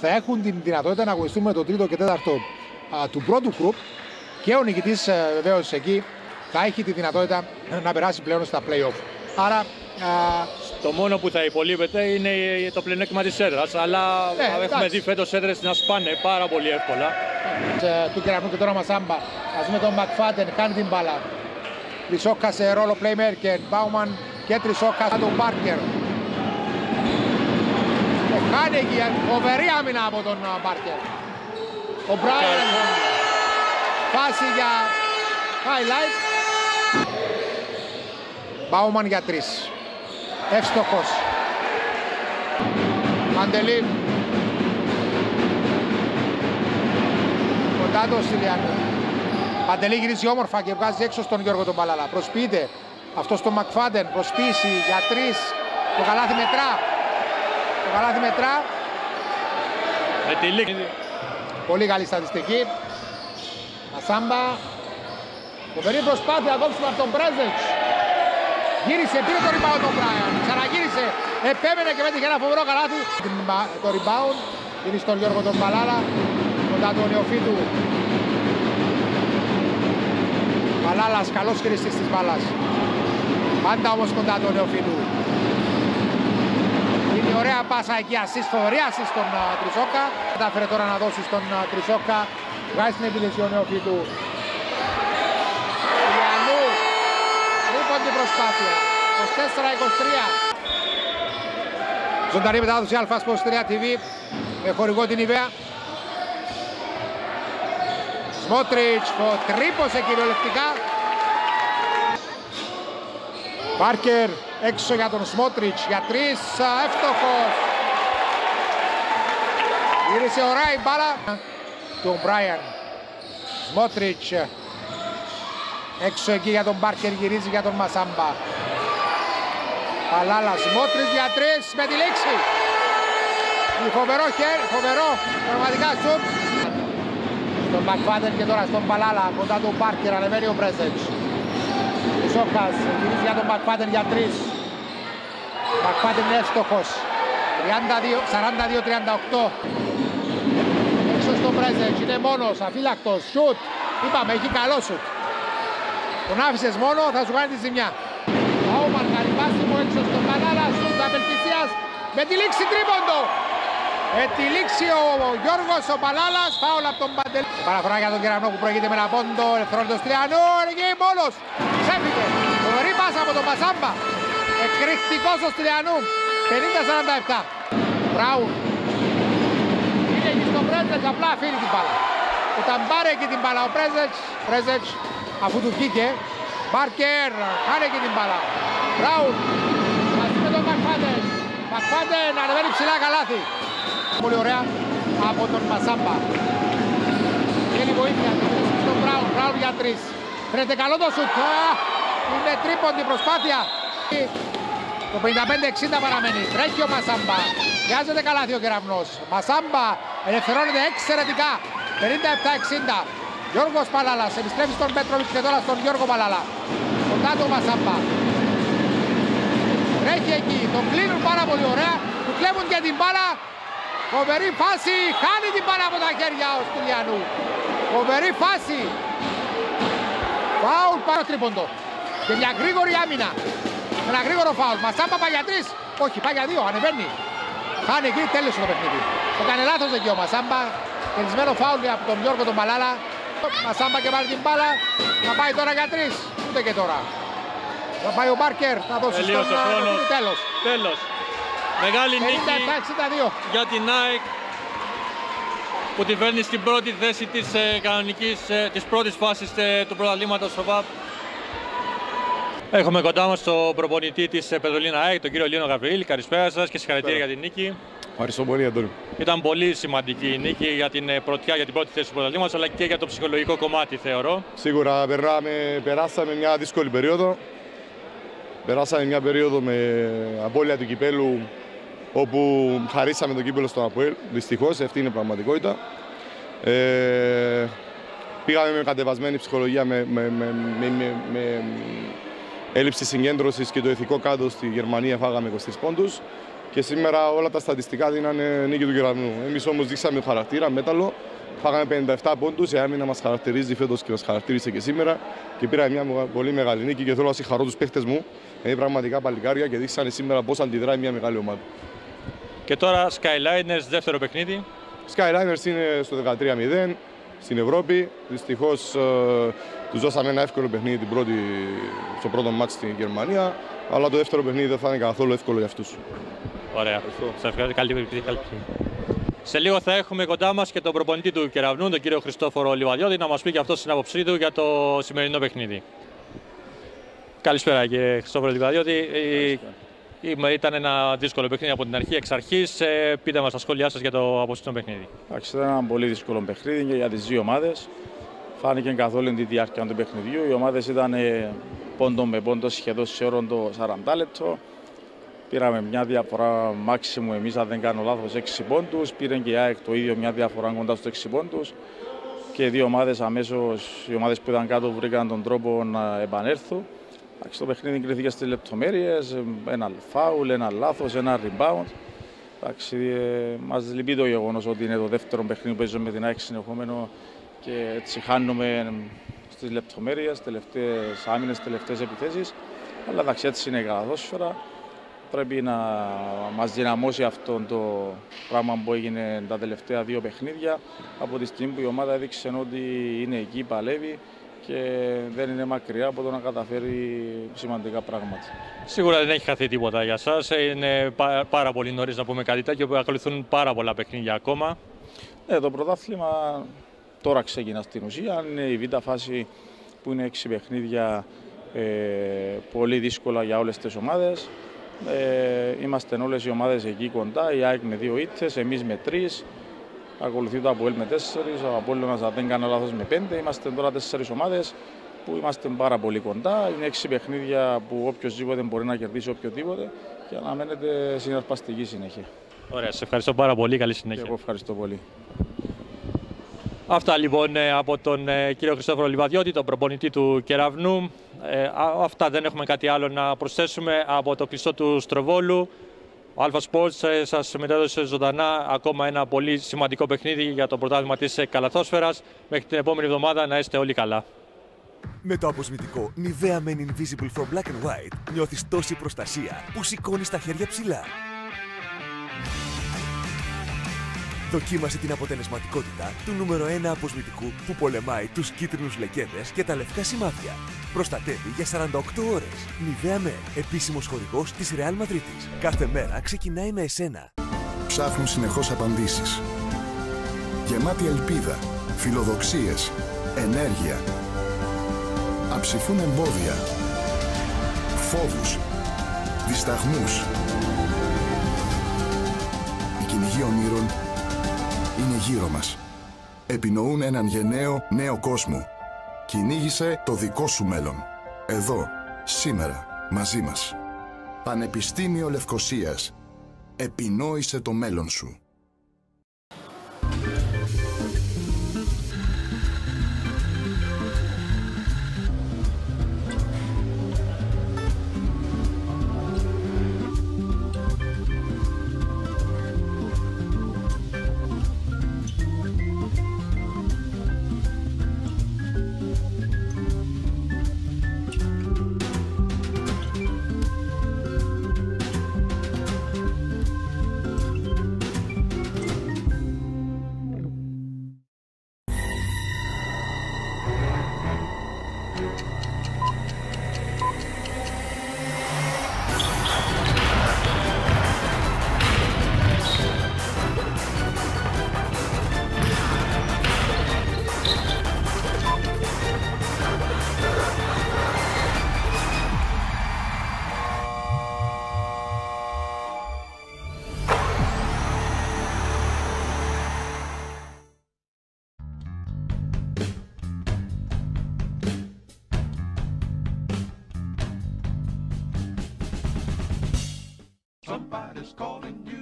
Θα έχουν την δυνατότητα να αγωνιστούν με το τρίτο και τέταρτο α, του πρώτου γκρουπ και ο νικητής βεβαίως εκεί θα έχει τη δυνατότητα να περάσει πλέον στα playoff. Άρα α, Το μόνο που θα υπολείπεται είναι το πλεονέκτημα της έδρας. Αλλά Ναι, έχουμε εντάξει. δει φέτος έδρες να σπάνε πάρα πολύ εύκολα. ε, του κεραυνού και τώρα Μασάμπα. Α δούμε τον Μακφάτεν, κάνει την μπάλα. Τρισόκα σε ρόλο playmaker. Μπάουμαν και Τρισόκα τον Μπάρκερ. Το κάνει εκεί, ε, φοβερή άμυνα από τον α, Μπάρκερ. Ο Μπράιεν, φάση για highlight. Μπάουμαν για τρεις. Εύστοχος. Μαντελή. Κοντά το Στυλιανού. Παντελή γυρίζει όμορφα και βγάζει έξω στον Γιώργο τον Παλαλά. Προσποιείται. Αυτό στον Μακφάντεν. Προσποίηση για τρεις. Το καλάθι μετρά. Το καλάθι μετρά. Με τη λήξη. Πολύ καλή στατιστική. Μασάμπα. Φοβερή προσπάθεια να κόψουμε από τον Πρέζετς. Γύρισε, πήρε το rebound τον Μπράιαν. Ξαναγύρισε, επέμενε και πέτυχε ένα φοβερό καλάθι. Την μπα- Το rebound είναι στον Γιώργο τον Παλάλα. Κοντά του Νεοφίτου. Παλάλας, καλός χειριστής της μπάλας. Πάντα όμως κοντά του Νεοφίτου. Είναι ωραία πάσα εκεί, assist, φοβερή assist στον α, Τρισόκα. Κατάφερε τώρα να δώσει στον α, Τρισόκα. Βγάζει την επίθεση ο Νεοφίτου. Ηλιανού. Τρίποντη προσπάθεια. 24-23. Ζωντανή μετάδοση Αλφα Sports 3 TV με χορηγό την Ιβαία. Σμότριτς το τρύπωσε κυριολεκτικά. Πάρκερ έξω για τον Σμότριτς για τρεις, α, εύστοχος. Γύρισε ωραία η μπάλα του Μπράιαν. Σμότριτς έξω εκεί για τον Πάρκερ γυρίζει για τον Μασάμπα. Παλάλα Σμότριτς για τρεις με τη λήξη. Φοβερό χέρι, φοβερό πραγματικά σουτ. Στον Μακφάντερ και τώρα στον Παλάλα κοντά του Πάρκερ ανεβαίνει ο Πρέζετς. Σόκας γυρίζει για τον Μακφάντερ για τρεις. Μακφάντερ είναι εύστοχος. 32, 42-38. Έξω στον Πρέζετς, είναι μόνος, αφύλακτος, σουτ. Είπαμε, έχει καλό σουτ. Τον άφησες μόνο, θα σου κάνει τη ζημιά. Άουμαν καρυμπάσιμο έξω στον Παλάλα, σουτ απελπισίας με τη λήξη τρίποντο. Με τη λήξη ο, ο Γιώργος ο Παλάλας, φάουλ από τον Παντελή. Παραφορά για τον Κεραμνό που προηγείται με ένα πόντο, ελευθερώνεται ο Στριανού, εκεί μόνος. Ξέφυγε. Φοβερή πάσα από τον Πασάμπα. Εκρηκτικός ο Στριανού. 50-47. Μπράουν. Είναι εκεί στον Πρέζετς, απλά αφήνει την μπάλα. Όταν πάρει εκεί την μπάλα ο Πρέζετς, Πρέζετς αφού του βγήκε, Μπάρκερ, χάνει εκεί την μπάλα. Μπράουν, μαζί με τον Μακφάντεν. Μακφάντεν ανεβαίνει ψηλά καλάθι. Πολύ ωραία από τον Μασάμπα. Θέλει βοήθεια, την βρίσκει στον Μπράουν, Μπράουν για τρεις. Φαίνεται καλό το σουτ. Α, Είναι τρίποντη προσπάθεια. Το 55-60 παραμένει. Τρέχει ο Μασάμπα. Χρειάζεται καλάθι ο κεραυνός. Μασάμπα ελευθερώνεται εξαιρετικά. 57-60. Γιώργος Παλάλας επιστρέφει στον Πέτροβιτς και τώρα στον Γιώργο Παλάλα. Κοντά του ο Μασάμπα. Τρέχει εκεί, τον κλείνουν πάρα πολύ ωραία, του κλέβουν και την μπάλα. Φοβερή φάση, χάνει την μπάλα από τα χέρια ο Στυλιανού. Φοβερή φάση. Φάουλ πάνω τρίποντο. Και μια γρήγορη άμυνα. Ένα γρήγορο φάουλ. Μασάμπα πάει για τρεις. Όχι, πάει για δύο, ανεβαίνει. Χάνει εκεί, τέλειωσε το παιχνίδι. Το κάνει λάθος εκεί ο Μασάμπα. Κερδισμένο φάουλ από τον Γιώργο τον Παλάλα. Μασάμπα και βάλει την μπάλα. Θα πάει τώρα για τρεις. Ούτε και τώρα. Θα πάει ο Μπάρκερ, θα δώσει Τελείωσε στον ο χρόνος. Νικητή, τέλος. Τέλος. Μεγάλη νίκη 57-62. για την ΑΕΚ που τη φέρνει στην πρώτη θέση της ε, κανονικής, ε, της πρώτης φάσης ε, του πρωταθλήματος στο ΒΑΠ. Έχουμε κοντά μας τον προπονητή της ε, Πετρολίνα ΑΕΚ, τον κύριο Λίνο Γαβριήλ. Καλησπέρα σας και συγχαρητήρια για την νίκη. Ευχαριστώ πολύ, Αντώνη. Ήταν πολύ σημαντική η νίκη για την ε, πρωτιά, για την πρώτη θέση του πρωταθλήματος, αλλά και για το ψυχολογικό κομμάτι, θεωρώ. Σίγουρα περνάμε, περάσαμε μια δύσκολη περίοδο. Περάσαμε μια περίοδο με απώλεια του κυπέλου όπου χαρίσαμε το κύπελο στον Αποέλ. Δυστυχώς, αυτή είναι η πραγματικότητα. Ε, πήγαμε με κατεβασμένη ψυχολογία, με, με, με, με, με, με έλλειψη συγκέντρωσης και το ηθικό κάτω στη Γερμανία φάγαμε 20 πόντους. Και σήμερα όλα τα στατιστικά δίνανε νίκη του κεραυνού. Εμείς όμως δείξαμε το χαρακτήρα, μέταλλο. Φάγαμε 57 πόντους. Η άμυνα μας χαρακτηρίζει φέτος και μας χαρακτήρισε και σήμερα. Και πήρα μια πολύ μεγάλη νίκη και θέλω να συγχαρώ τους παίχτες μου. Είναι πραγματικά παλικάρια και δείξανε σήμερα πώς αντιδράει μια μεγάλη ομάδα. Και τώρα Skyliners, δεύτερο παιχνίδι. Skyliners είναι στο 13-0 στην Ευρώπη. Δυστυχώς ε, τους δώσαμε ένα εύκολο παιχνίδι την πρώτη, στο πρώτο μάτι στην Γερμανία. Αλλά το δεύτερο παιχνίδι δεν θα είναι καθόλου εύκολο για αυτούς. Ωραία. Σα ευχαριστώ. Καλή επιτυχία. Σε λίγο θα έχουμε κοντά μας και τον προπονητή του κεραυνού, τον κύριο Χριστόφορο Λιβαδιώτη, να μας πει και αυτός την άποψή του για το σημερινό παιχνίδι. Καλησπέρα κύριε Χριστόφορο Λιβαδιώτη. Ήταν ένα δύσκολο παιχνίδι από την αρχή εξ αρχής. Ε, πείτε μας τα σχόλιά σας για το απόψινο παιχνίδι. Εντάξει, ήταν ένα πολύ δύσκολο παιχνίδι και για τις δύο ομάδες. Φάνηκε καθ' όλη τη διάρκεια του παιχνιδιού. Οι ομάδες ήταν πόντο με πόντο σχεδόν σε όλο το 40 λεπτό. Πήραμε μια διαφορά μάξιμου εμείς, αν δεν κάνω λάθος, 6 πόντους. Πήρε και η ΑΕΚ το ίδιο μια διαφορά κοντά στους 6 πόντους. Και οι δύο ομάδες αμέσως, οι ομάδες που ήταν κάτω, βρήκαν τον τρόπο να επανέλθουν. Το παιχνίδι κριθήκε στις λεπτομέρειες. Ένα φάουλ, ένα λάθος, ένα rebound. Εντάξει, ε, μας λυπεί το γεγονός ότι είναι το δεύτερο παιχνίδι που παίζουμε με την ΑΕΚ συνεχόμενο και έτσι χάνουμε στις λεπτομέρειες, τελευταίες άμυνες, τελευταίες επιθέσεις. Αλλά εντάξει, έτσι είναι η καλαδόσφαιρα. Πρέπει να μας δυναμώσει αυτό το πράγμα που έγινε τα τελευταία δύο παιχνίδια. Από τη στιγμή που η ομάδα έδειξε ότι είναι εκεί, παλεύει και δεν είναι μακριά από το να καταφέρει σημαντικά πράγματα. Σίγουρα δεν έχει χαθεί τίποτα για σας. Είναι πάρα πολύ νωρίς να πούμε κάτι τέτοιο που ακολουθούν πάρα πολλά παιχνίδια ακόμα. Ναι, το πρωτάθλημα τώρα ξεκινά στην ουσία. Είναι η β' φάση που είναι έξι παιχνίδια ε, πολύ δύσκολα για όλες τις ομάδες. Ε, είμαστε όλες οι ομάδες εκεί κοντά, η ΑΕΚ με δύο ήττες, εμείς με τρεις. Ακολουθεί το Αποέλ με τέσσερις, ο Απόλλωνας αν δεν κάνω λάθος με πέντε. Είμαστε τώρα τέσσερις ομάδες που είμαστε πάρα πολύ κοντά. Είναι έξι παιχνίδια που οποιοδήποτε μπορεί να κερδίσει οποιοδήποτε και αναμένεται συναρπαστική συνέχεια. Ωραία, σε ευχαριστώ πάρα πολύ. Καλή συνέχεια. Και εγώ ευχαριστώ πολύ. Αυτά λοιπόν ε, από τον ε, κύριο Χριστόφορο Λιβαδιώτη, τον προπονητή του Κεραυνού. Ε, αυτά δεν έχουμε κάτι άλλο να προσθέσουμε από το κλειστό του Στροβόλου. Ο Alpha Sports ε, σας μετέδωσε ζωντανά ακόμα ένα πολύ σημαντικό παιχνίδι για το πρωτάθλημα της καλαθόσφαιρας. Μέχρι την επόμενη εβδομάδα να είστε όλοι καλά. Με το αποσμητικό Nivea Men Invisible for Black and White νιώθεις τόση προστασία που σηκώνεις τα χέρια ψηλά. Δοκίμασε την αποτελεσματικότητα του νούμερο 1 αποσμητικού που πολεμάει τους κίτρινους λεκέδες και τα λευκά σημάδια. Προστατεύει για 48 ώρες. Νιβέα Με, επίσημος χορηγός της Real Madrid. Κάθε μέρα ξεκινάει με εσένα. Ψάχνουν συνεχώς απαντήσεις. Γεμάτη ελπίδα, φιλοδοξίες, ενέργεια. Αψηφούν εμπόδια, φόβους, δισταγμούς. Οι κυνηγοί ονείρων είναι γύρω μας. Επινοούν έναν γενναίο νέο κόσμο. Κυνήγησε το δικό σου μέλλον. Εδώ, σήμερα, μαζί μας. Πανεπιστήμιο Λευκοσίας. Επινόησε το μέλλον σου.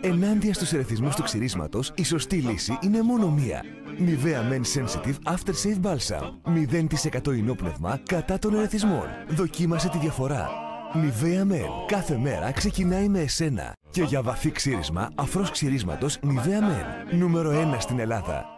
Ενάντια στους ερεθισμούς του ξυρίσματος, η σωστή λύση είναι μόνο μία. Nivea Men Sensitive After Shave Balsam. 0% ενόπνευμα κατά των ερεθισμών. Δοκίμασε τη διαφορά. Nivea Men. Κάθε μέρα ξεκινάει με εσένα. Και για βαθύ ξύρισμα, αφρός ξυρίσματος Nivea Men. Νούμερο 1 στην Ελλάδα.